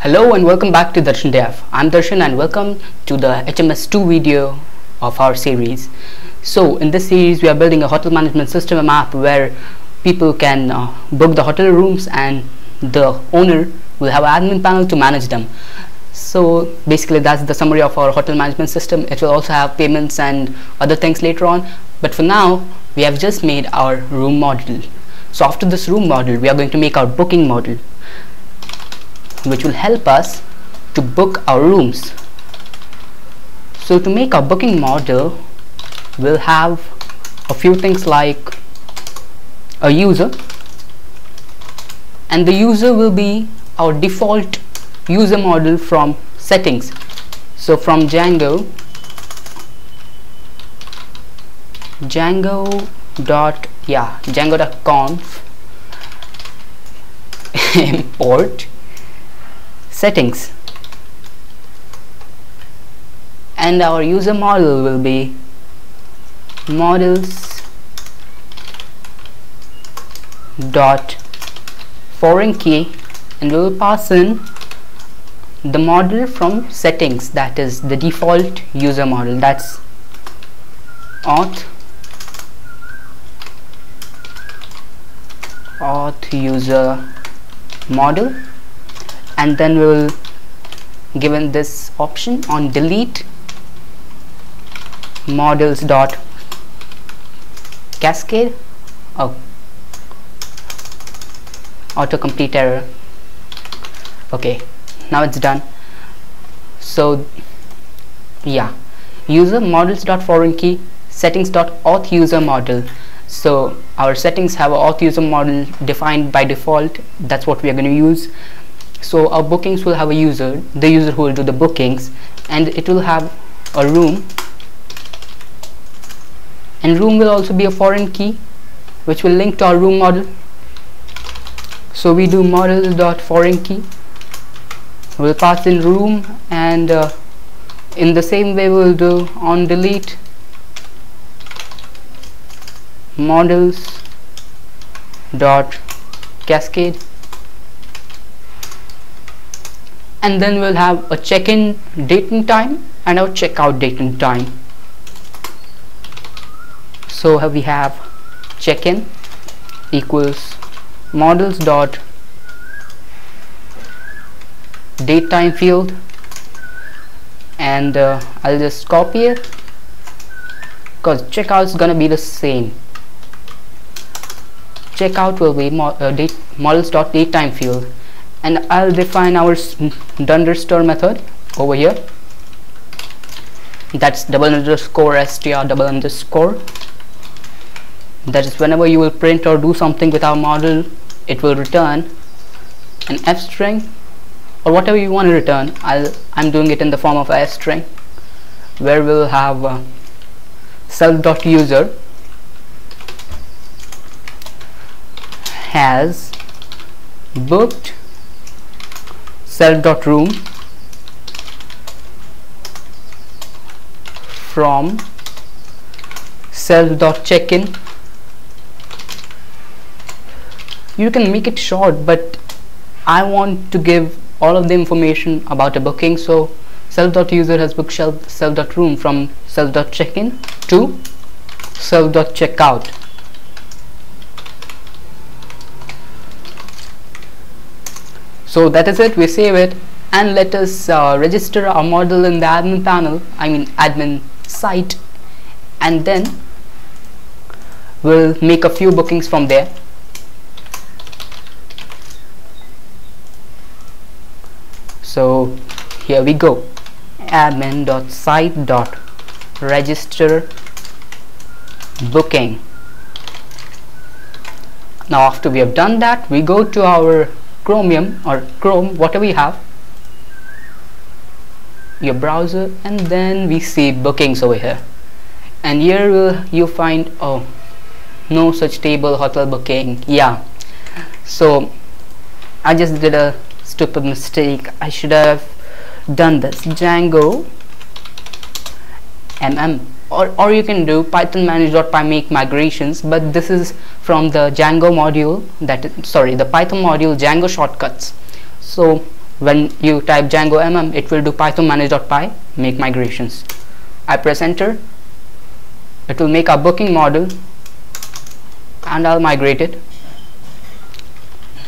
Hello and welcome back to Darshan Dev. I'm Darshan and welcome to the HMS2 video of our series. So in this series we are building a hotel management system app where people can uh, book the hotel rooms and the owner will have an admin panel to manage them. So basically that's the summary of our hotel management system. It will also have payments and other things later on. But for now we have just made our room model. So after this room model we are going to make our booking model which will help us to book our rooms. So to make our booking model, we'll have a few things like a user and the user will be our default user model from settings. So from Django, Django dot yeah Django.conf import settings. And our user model will be models dot foreign key and we will pass in the model from settings that is the default user model. That's auth auth user model and then we will given this option on delete models dot cascade. Oh. Autocomplete error. Okay. Now it's done. So yeah. User models dot foreign key settings dot auth user model. So our settings have auth user model defined by default. That's what we are going to use so our bookings will have a user the user who will do the bookings and it will have a room. And room will also be a foreign key which will link to our room model. So we do model dot foreign key. We'll pass in room and uh, in the same way we'll do on delete models dot cascade and then we'll have a check-in date and time and our checkout date and time. So we have check-in equals models dot date time field and uh, I'll just copy it because checkout is gonna be the same. Checkout will be mo uh, date models dot date time field and I'll define our dunder store method over here. That's double underscore str double underscore. That is whenever you will print or do something with our model it will return an f string or whatever you want to return. I'll I'm doing it in the form of a string where we'll have uh, self.user has booked self.room from self.checkin you can make it short but I want to give all of the information about a booking. So self.user has booked self.room from self.checkin to self.checkout so that is it. We save it and let us uh, register our model in the admin panel I mean admin site. And then we'll make a few bookings from there. So here we go. admin.site.register booking. Now after we have done that we go to our chromium or chrome whatever you have your browser and then we see bookings over here. And here you find oh no such table hotel booking. Yeah. So I just did a stupid mistake. I should have done this. Django mm or, or you can do python manage.py make migrations but this is from the Django module that sorry the Python module Django shortcuts. So when you type django mm it will do python manage.py make migrations. I press enter. It will make a booking model and I'll migrate it.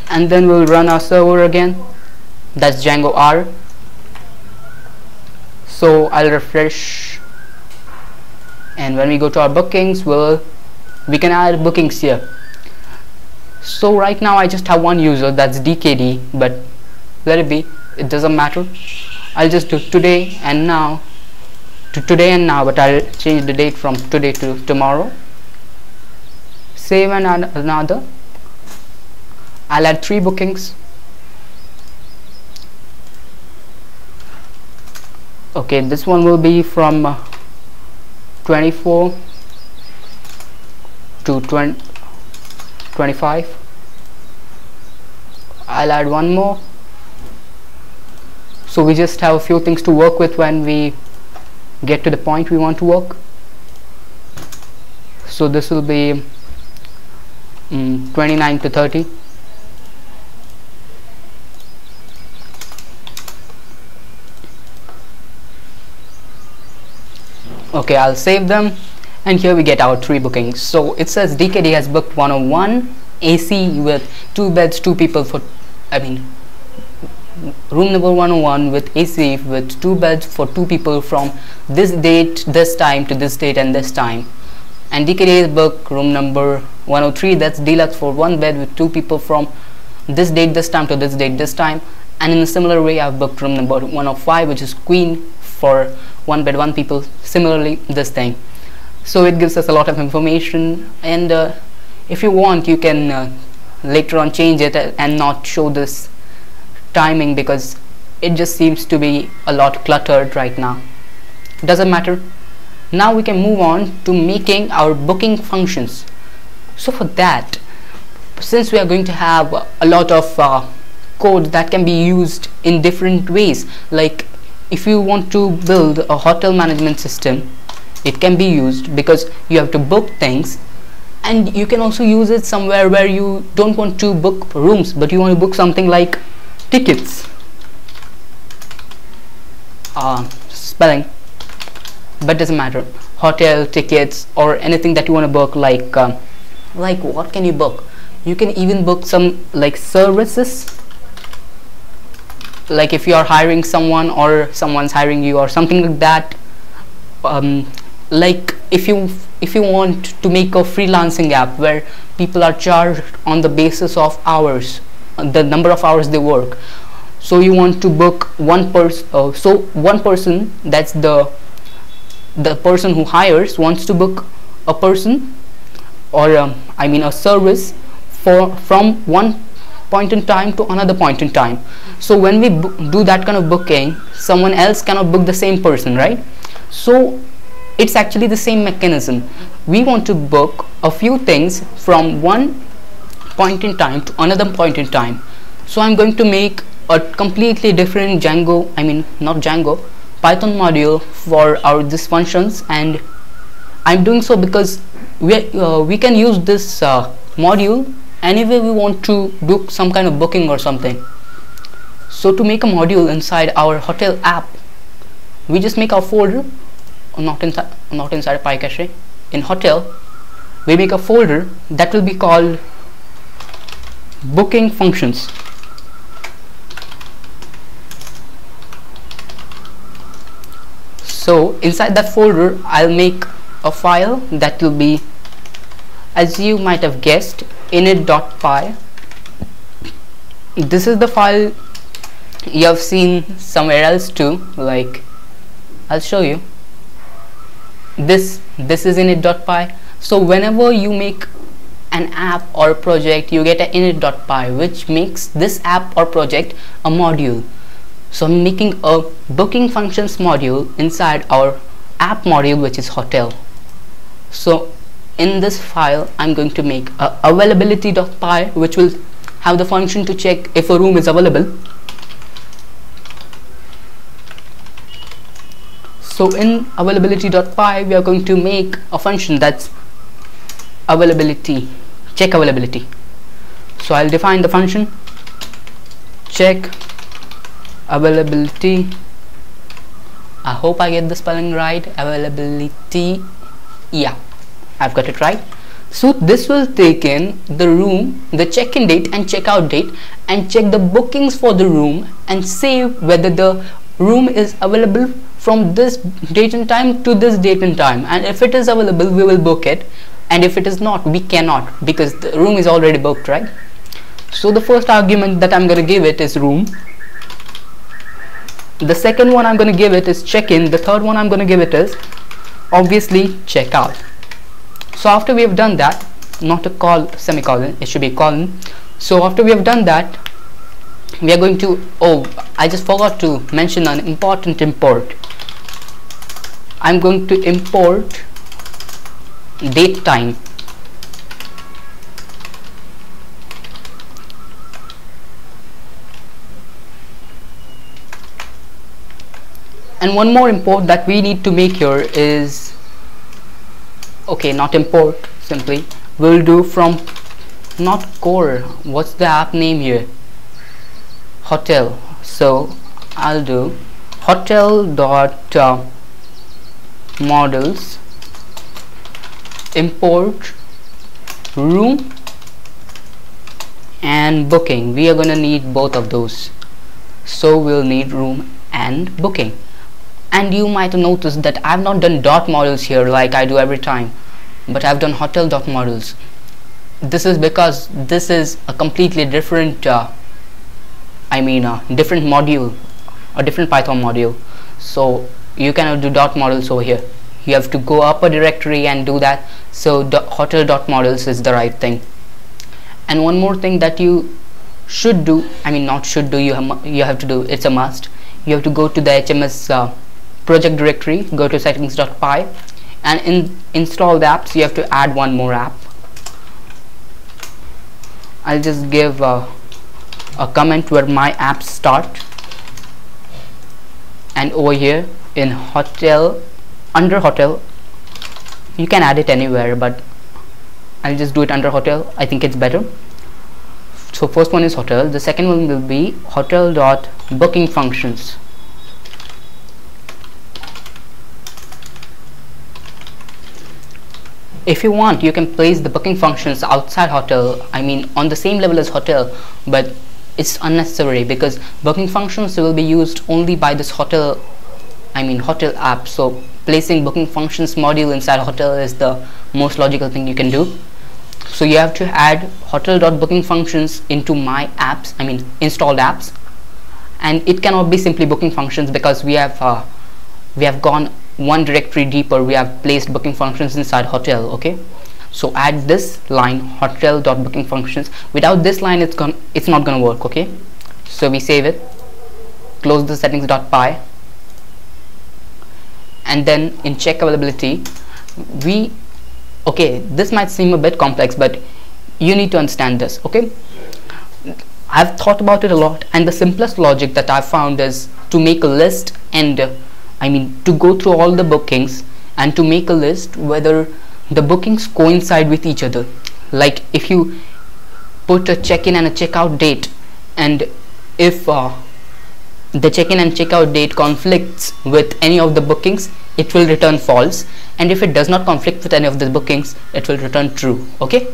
And then we'll run our server again. That's Django R. So I'll refresh and when we go to our bookings we'll we can add bookings here. So right now I just have one user that's DKD but let it be it doesn't matter. I'll just do today and now to today and now but I'll change the date from today to tomorrow. Save and add another. I'll add three bookings. Okay this one will be from uh, 24 to 20 25 I'll add one more. So we just have a few things to work with when we get to the point we want to work. So this will be um, 29 to 30 okay I'll save them. And here we get our three bookings. So it says DKD has booked 101 AC with two beds two people for I mean room number 101 with AC with two beds for two people from this date this time to this date and this time. And DKD has booked room number 103 that's deluxe for one bed with two people from this date this time to this date this time. And in a similar way I've booked room number 105 which is queen for one bed one people similarly this thing so it gives us a lot of information and uh, if you want you can uh, later on change it and not show this timing because it just seems to be a lot cluttered right now. Doesn't matter. Now we can move on to making our booking functions. So for that since we are going to have a lot of uh, code that can be used in different ways like if you want to build a hotel management system it can be used because you have to book things and you can also use it somewhere where you don't want to book rooms but you want to book something like tickets. Uh, spelling. But doesn't matter. Hotel tickets or anything that you want to book like um, like what can you book? You can even book some like services like if you are hiring someone or someone's hiring you or something like that um, like if you if you want to make a freelancing app where people are charged on the basis of hours the number of hours they work so you want to book one person uh, so one person that's the the person who hires wants to book a person or um, I mean a service for from one point in time to another point in time. So when we do that kind of booking someone else cannot book the same person right? So it's actually the same mechanism. We want to book a few things from one point in time to another point in time. So I'm going to make a completely different Django I mean not Django Python module for our this functions. And I'm doing so because we, uh, we can use this uh, module anywhere we want to do some kind of booking or something. So to make a module inside our hotel app we just make our folder not inside not inside PyCache in hotel. We make a folder that will be called booking functions. So inside that folder I'll make a file that will be as you might have guessed init.py this is the file you have seen somewhere else too like I'll show you. This this is init.py so whenever you make an app or project you get an init.py which makes this app or project a module. So I'm making a booking functions module inside our app module which is hotel. So in this file I'm going to make a availability.py which will have the function to check if a room is available. So in availability.py we are going to make a function that's availability check availability. So I'll define the function check availability. I hope I get the spelling right. Availability yeah I've got it right. So this will take in the room the check-in date and check-out date and check the bookings for the room and say whether the room is available from this date and time to this date and time. And if it is available we will book it. And if it is not we cannot because the room is already booked right? So the first argument that I'm gonna give it is room. The second one I'm gonna give it is check-in. The third one I'm gonna give it is obviously check-out so after we have done that not a call semicolon it should be colon. So after we have done that we are going to oh I just forgot to mention an important import. I'm going to import date time. And one more import that we need to make here is okay not import simply. We'll do from not core what's the app name here? Hotel. So I'll do hotel dot uh, models import room and booking. We are gonna need both of those. So we'll need room and booking and you might notice that I've not done dot models here like I do every time but I've done hotel dot models. This is because this is a completely different uh, I mean a different module a different Python module. So you cannot do dot models over here. You have to go up a directory and do that. So the hotel dot models is the right thing. And one more thing that you should do I mean not should do you have, you have to do it's a must. You have to go to the HMS uh, project directory go to settings.py and in install the apps. You have to add one more app. I'll just give uh, a comment where my apps start. And over here in hotel under hotel you can add it anywhere but I'll just do it under hotel. I think it's better. So first one is hotel. The second one will be hotel dot booking functions if you want you can place the booking functions outside hotel I mean on the same level as hotel but it's unnecessary because booking functions will be used only by this hotel I mean hotel app. So placing booking functions module inside hotel is the most logical thing you can do. So you have to add hotel.booking functions into my apps I mean installed apps. And it cannot be simply booking functions because we have uh, we have gone one directory deeper we have placed booking functions inside hotel okay? So add this line hotel dot booking functions. Without this line it's gone it's not gonna work okay? So we save it close the settings dot py and then in check availability we okay this might seem a bit complex but you need to understand this okay? I've thought about it a lot and the simplest logic that I've found is to make a list and I mean to go through all the bookings and to make a list whether the bookings coincide with each other. Like if you put a check-in and a check-out date and if uh, the check-in and check-out date conflicts with any of the bookings it will return false. And if it does not conflict with any of the bookings it will return true okay?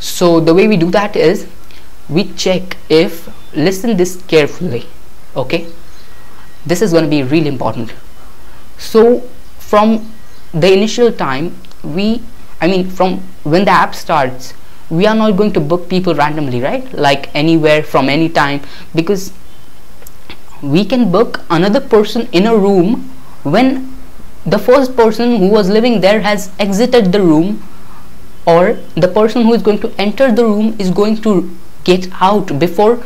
So the way we do that is we check if listen this carefully okay? This is going to be really important so from the initial time we I mean from when the app starts we are not going to book people randomly right? Like anywhere from any time. Because we can book another person in a room when the first person who was living there has exited the room or the person who is going to enter the room is going to get out before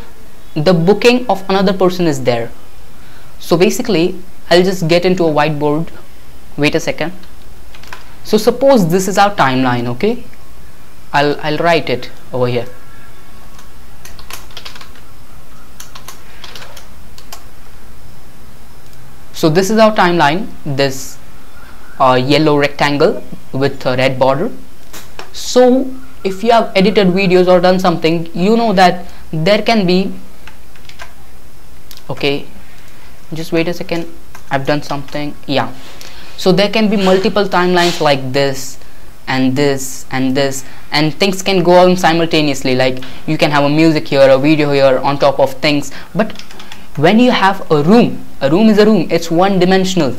the booking of another person is there. So basically I'll just get into a whiteboard. Wait a second. So suppose this is our timeline okay? I'll, I'll write it over here. So this is our timeline. This uh, yellow rectangle with a red border. So if you have edited videos or done something you know that there can be okay just wait a second I've done something yeah. So there can be multiple timelines like this and this and this and things can go on simultaneously. Like you can have a music here a video here on top of things. But when you have a room a room is a room it's one dimensional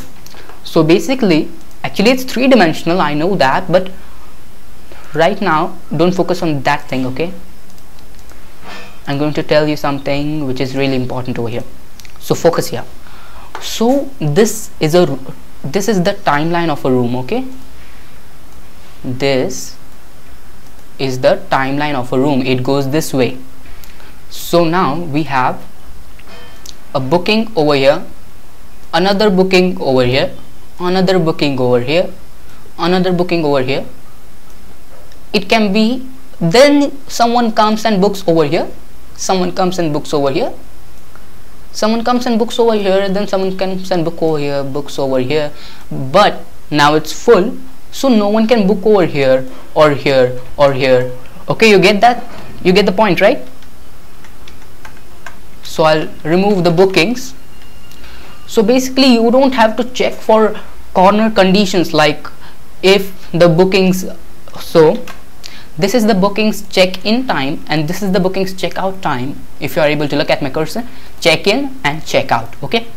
so basically actually it's three dimensional I know that but right now don't focus on that thing okay? I'm going to tell you something which is really important over here. So focus here so this is a this is the timeline of a room okay? This is the timeline of a room. It goes this way. So now we have a booking over here another booking over here another booking over here another booking over here. It can be then someone comes and books over here someone comes and books over here someone comes and books over here then someone comes and book over here books over here. But now it's full so no one can book over here or here or here. Okay you get that? You get the point right? So I'll remove the bookings. So basically you don't have to check for corner conditions like if the bookings so this is the bookings check-in time and this is the bookings check-out time. If you are able to look at my cursor check-in and check-out okay?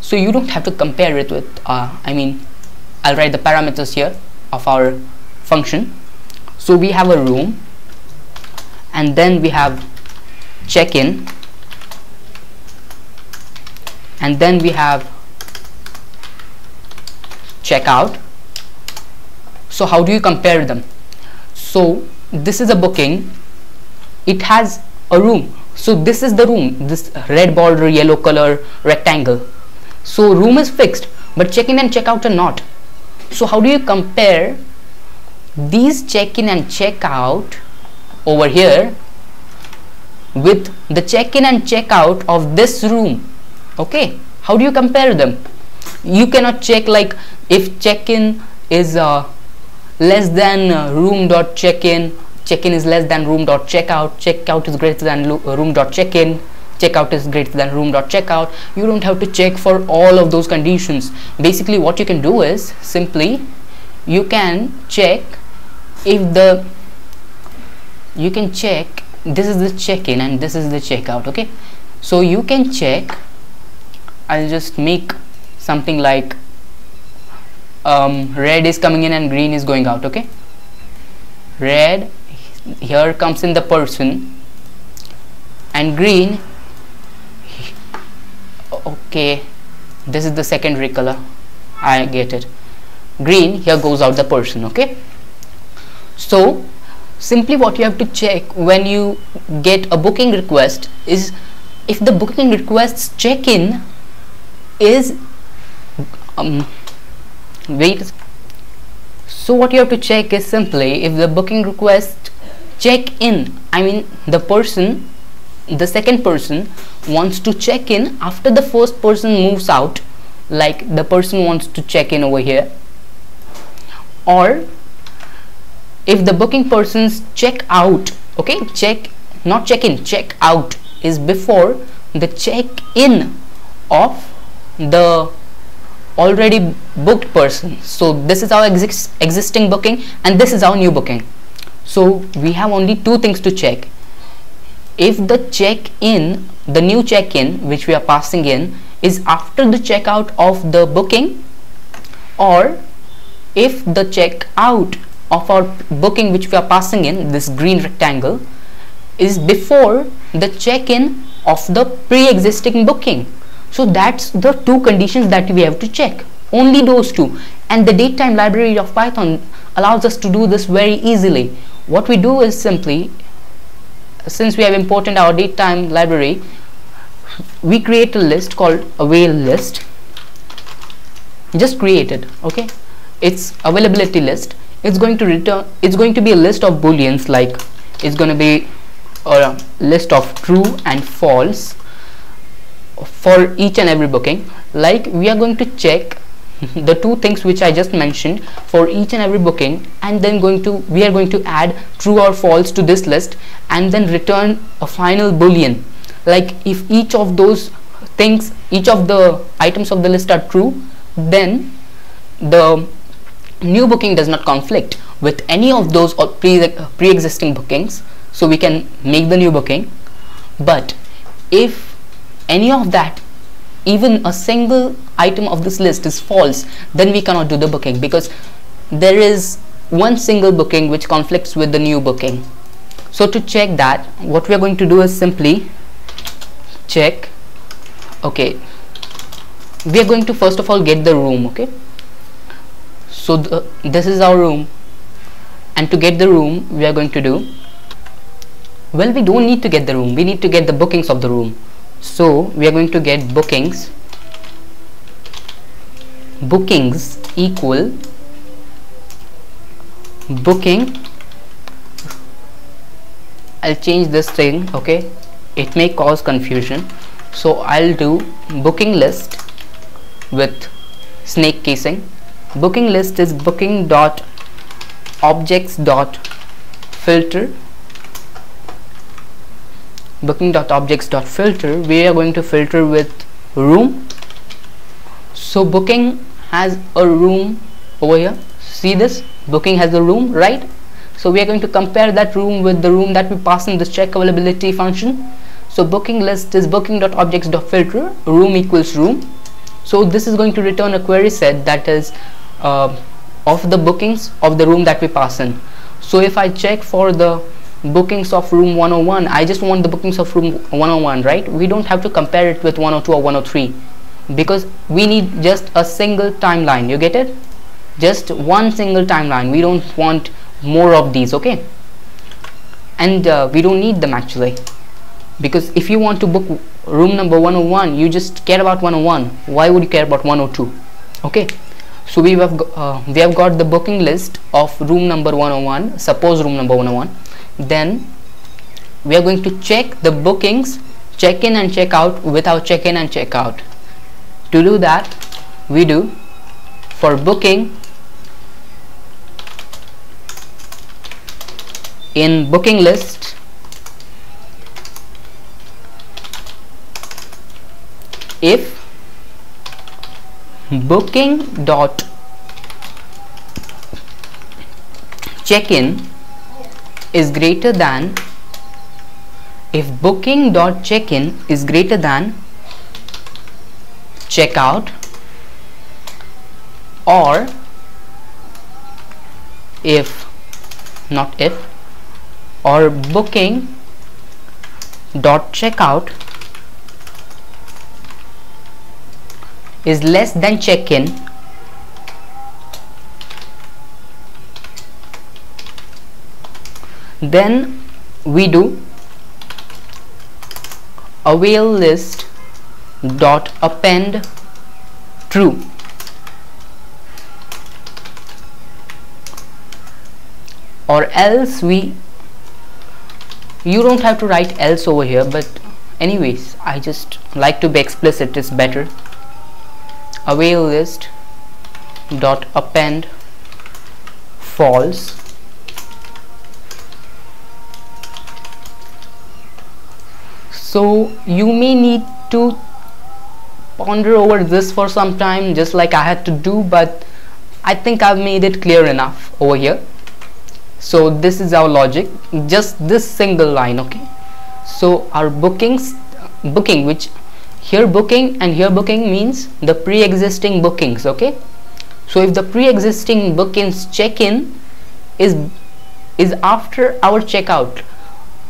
So you don't have to compare it with uh, I mean I'll write the parameters here of our function. So we have a room and then we have check-in and then we have checkout. So how do you compare them? So this is a booking it has a room. So this is the room this red border yellow color rectangle. So room is fixed but check-in and check-out are not. So how do you compare these check-in and check-out over here with the check-in and check-out of this room? Okay how do you compare them? You cannot check like if check-in is uh, less than uh, room dot check-in check-in is less than room dot checkout is greater than uh, room dot check-in checkout is greater than room dot you don't have to check for all of those conditions. Basically what you can do is simply you can check if the you can check this is the check-in and this is the checkout okay? So you can check I'll just make something like um, red is coming in and green is going out okay? Red here comes in the person. And green okay this is the secondary color. I get it. Green here goes out the person okay? So simply what you have to check when you get a booking request is if the booking requests check-in is um, wait. So what you have to check is simply if the booking request check in. I mean the person the second person wants to check in after the first person moves out like the person wants to check in over here. Or if the booking person's check out okay check not check in check out is before the check in of the already booked person. So this is our exist existing booking and this is our new booking so we have only two things to check. If the check-in the new check-in which we are passing in is after the checkout of the booking or if the checkout of our booking which we are passing in this green rectangle is before the check-in of the pre-existing booking. So that's the two conditions that we have to check. Only those two. And the datetime library of python allows us to do this very easily what we do is simply since we have imported our datetime library we create a list called avail list. Just create it okay? It's availability list. It's going to return it's going to be a list of booleans like it's going to be a list of true and false for each and every booking. Like we are going to check the two things which I just mentioned for each and every booking and then going to we are going to add true or false to this list and then return a final boolean. Like if each of those things each of the items of the list are true then the new booking does not conflict with any of those pre pre-existing bookings so we can make the new booking. But if any of that even a single item of this list is false then we cannot do the booking because there is one single booking which conflicts with the new booking. So to check that what we are going to do is simply check okay we are going to first of all get the room okay? So the, this is our room and to get the room we are going to do well we don't need to get the room we need to get the bookings of the room so we are going to get bookings. Bookings equal booking. I'll change this thing okay? It may cause confusion. So I'll do booking list with snake casing. Booking list is booking dot objects dot filter booking dot objects dot filter we are going to filter with room. So booking has a room over here. See this? Booking has a room right? So we are going to compare that room with the room that we pass in this check availability function. So booking list is booking dot objects dot filter room equals room. So this is going to return a query set that is uh, of the bookings of the room that we pass in. So if I check for the bookings of room 101 I just want the bookings of room 101 right? We don't have to compare it with 102 or 103 because we need just a single timeline. You get it? Just one single timeline. We don't want more of these okay? And uh, we don't need them actually. Because if you want to book room number 101 you just care about 101 why would you care about 102 okay? So we have uh, we have got the booking list of room number 101 suppose room number 101 then we are going to check the bookings check in and check out without check in and check out. To do that we do for booking in booking list if booking dot check-in is greater than if booking dot check-in is greater than checkout or if not if or booking dot checkout is less than check-in then we do avail list dot append true. Or else we you don't have to write else over here but anyways I just like to be explicit it's better. Avail list dot append false so you may need to ponder over this for some time just like I had to do but I think I've made it clear enough over here. So this is our logic just this single line okay? So our bookings booking which here booking and here booking means the pre-existing bookings okay? So if the pre-existing bookings check-in is is after our checkout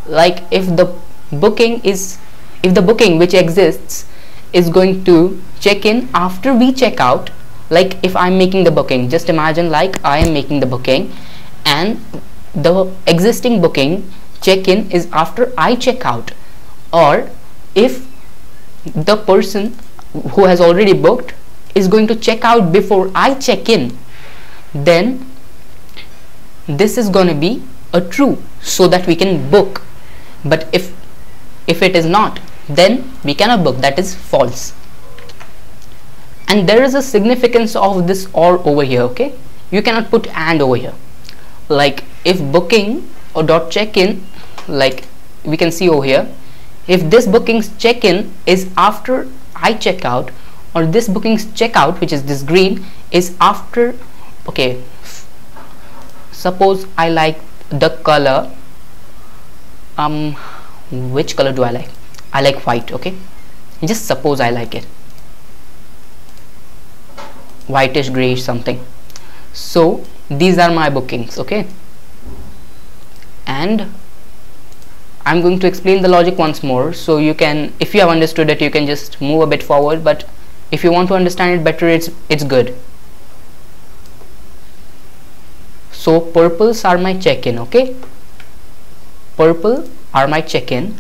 like if the booking is if the booking which exists is going to check in after we check out like if I'm making the booking just imagine like I am making the booking and the existing booking check-in is after I check out. Or if the person who has already booked is going to check out before I check in then this is going to be a true so that we can book. But if if it is not then we cannot book. That is false. And there is a significance of this or over here okay? You cannot put and over here. Like if booking or dot check-in like we can see over here if this bookings check-in is after I check out or this booking's checkout which is this green is after okay suppose I like the color um which color do I like? I like white okay? Just suppose I like it. Whitish grayish something. So these are my bookings okay? And I'm going to explain the logic once more. So you can if you have understood it you can just move a bit forward but if you want to understand it better it's it's good. So purples are my check-in okay? Purple are my check-in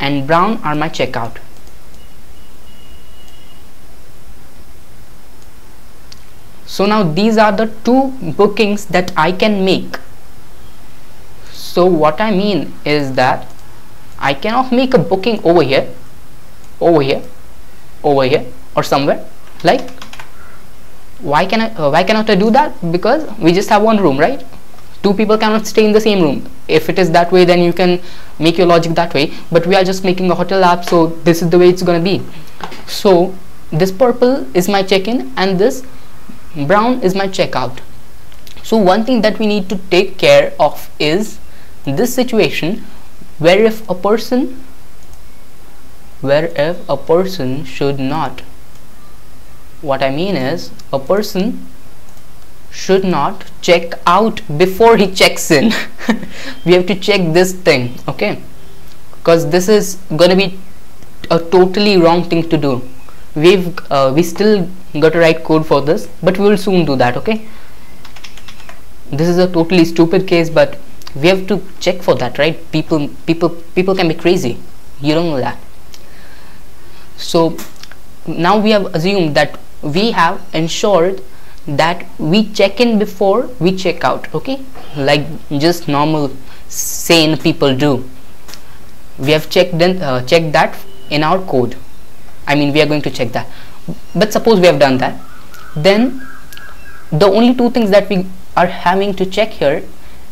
and brown are my checkout. So now these are the two bookings that I can make. So what I mean is that I cannot make a booking over here over here over here or somewhere. Like why can I uh, why cannot I do that? Because we just have one room right two people cannot stay in the same room. If it is that way then you can make your logic that way. But we are just making a hotel app so this is the way it's gonna be. So this purple is my check-in and this brown is my checkout. So one thing that we need to take care of is this situation where if a person where if a person should not. What I mean is a person should not check out before he checks in. We have to check this thing okay? Because this is gonna be a totally wrong thing to do. We've uh, we still got to write code for this but we will soon do that okay? This is a totally stupid case but we have to check for that right? People people people can be crazy. You don't know that. So now we have assumed that we have ensured that we check in before we check out okay? Like just normal sane people do. We have checked in, uh, checked that in our code. I mean we are going to check that. But suppose we have done that then the only two things that we are having to check here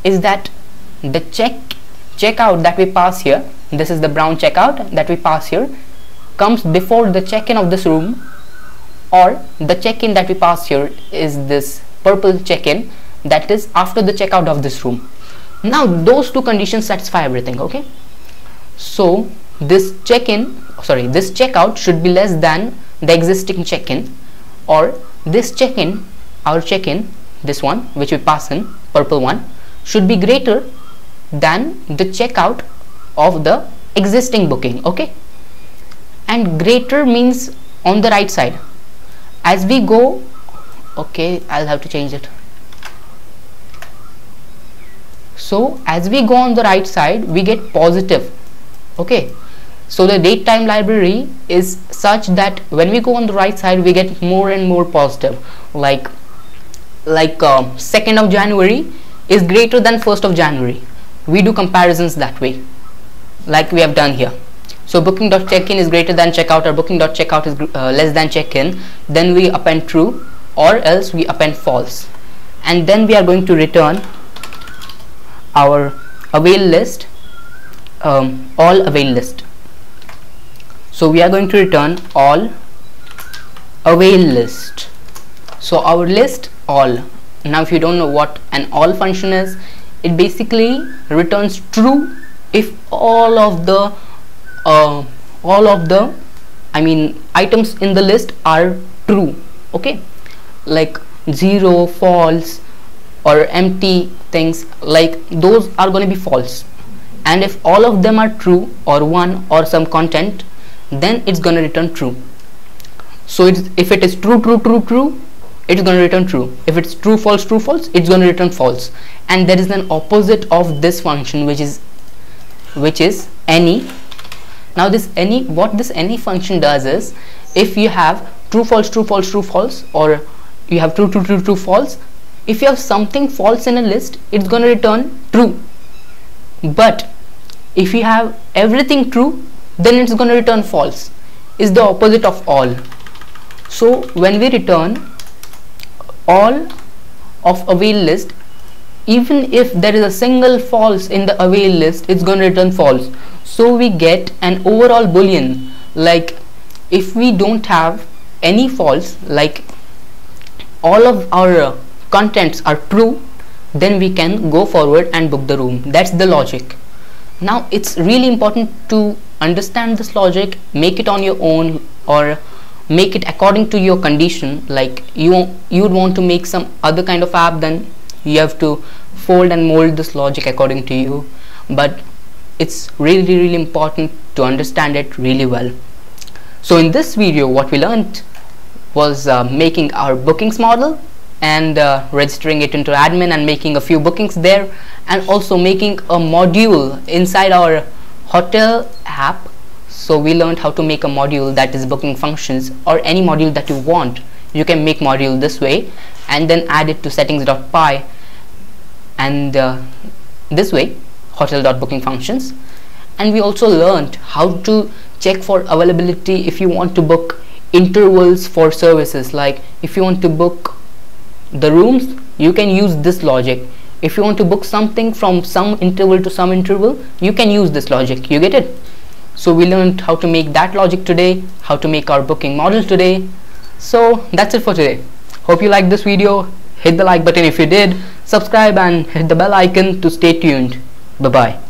is that the check checkout that we pass here this is the brown checkout that we pass here comes before the check-in of this room or the check-in that we pass here is this purple check-in that is after the checkout of this room. Now those two conditions satisfy everything okay? So this check-in sorry this checkout should be less than the existing check-in or this check-in our check-in this one which we pass in purple one should be greater than the checkout of the existing booking okay? And greater means on the right side as we go okay I'll have to change it. So as we go on the right side we get positive okay? So the date time library is such that when we go on the right side we get more and more positive. Like like uh, 2nd of January is greater than 1st of January. We do comparisons that way like we have done here so booking.checkin is greater than checkout or booking.checkout is uh, less than check-in. Then we append true or else we append false. And then we are going to return our avail list um, all avail list. So we are going to return all avail list. So our list all. Now if you don't know what an all function is it basically returns true if all of the uh, all of the I mean items in the list are true okay? Like zero false or empty things like those are going to be false. And if all of them are true or one or some content then it's going to return true. So if it is true true true true it's going to return true. If it's true false true false it's going to return false. And there is an opposite of this function which is which is any now this any what this any function does is if you have true false true false true false or you have true true true true false if you have something false in a list it's going to return true. But if you have everything true then it's going to return false. Is the opposite of all. So when we return all of avail list even if there is a single false in the avail list it's going to return false. So we get an overall boolean like if we don't have any false like all of our uh, contents are true then we can go forward and book the room. That's the logic. Now it's really important to understand this logic make it on your own or make it according to your condition. Like you you want to make some other kind of app then you have to fold and mold this logic according to you. But it's really really important to understand it really well. So in this video what we learned was uh, making our bookings model and uh, registering it into admin and making a few bookings there and also making a module inside our hotel app. So we learned how to make a module that is booking functions or any module that you want. You can make module this way and then add it to settings.py and uh, this way hotel.booking functions. And we also learned how to check for availability if you want to book intervals for services. Like if you want to book the rooms you can use this logic. If you want to book something from some interval to some interval you can use this logic. You get it? So we learned how to make that logic today how to make our booking model today. So that's it for today. Hope you liked this video hit the like button. If you did subscribe and hit the bell icon to stay tuned. Bye bye